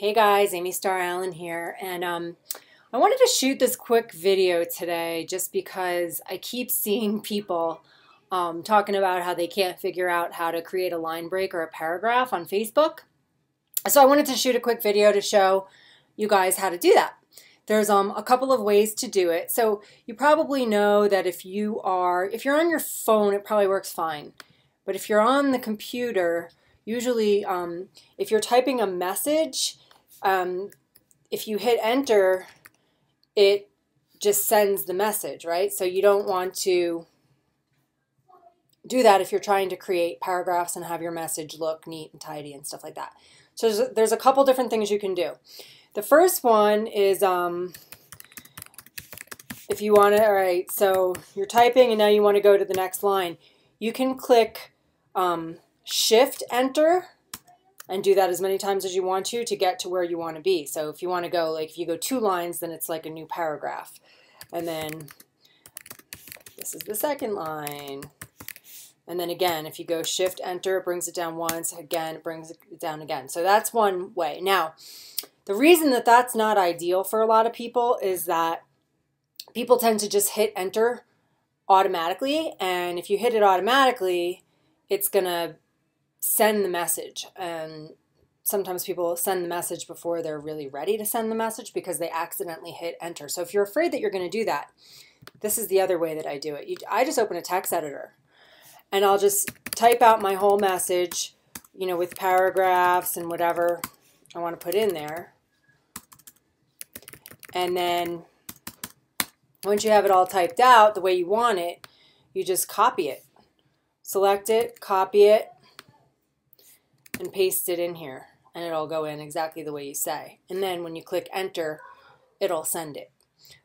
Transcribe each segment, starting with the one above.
Hey guys, Amy Starr Allen here, and um, I wanted to shoot this quick video today just because I keep seeing people um, talking about how they can't figure out how to create a line break or a paragraph on Facebook. So I wanted to shoot a quick video to show you guys how to do that. There's um, a couple of ways to do it. So you probably know that if you are, if you're on your phone, it probably works fine. But if you're on the computer, usually um, if you're typing a message, um, if you hit enter, it just sends the message, right? So you don't want to do that if you're trying to create paragraphs and have your message look neat and tidy and stuff like that. So there's, there's a couple different things you can do. The first one is um, if you want to, all right, so you're typing and now you want to go to the next line. You can click um, Shift Enter and do that as many times as you want to to get to where you want to be. So if you want to go, like if you go two lines, then it's like a new paragraph. And then this is the second line. And then again, if you go shift enter, it brings it down once. Again, it brings it down again. So that's one way. Now, the reason that that's not ideal for a lot of people is that people tend to just hit enter automatically. And if you hit it automatically, it's going to send the message. And sometimes people send the message before they're really ready to send the message because they accidentally hit enter. So if you're afraid that you're going to do that, this is the other way that I do it. You, I just open a text editor and I'll just type out my whole message, you know, with paragraphs and whatever I want to put in there. And then once you have it all typed out the way you want it, you just copy it. Select it, copy it, and paste it in here and it'll go in exactly the way you say. And then when you click enter, it'll send it.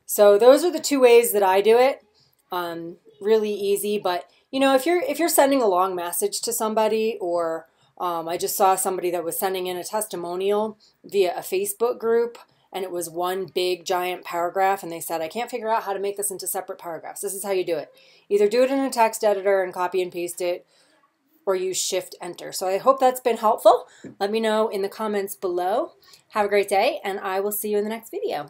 So those are the two ways that I do it. Um, really easy, but you know, if you're if you're sending a long message to somebody or um, I just saw somebody that was sending in a testimonial via a Facebook group and it was one big giant paragraph and they said, I can't figure out how to make this into separate paragraphs. This is how you do it. Either do it in a text editor and copy and paste it or use shift enter. So I hope that's been helpful. Let me know in the comments below. Have a great day and I will see you in the next video.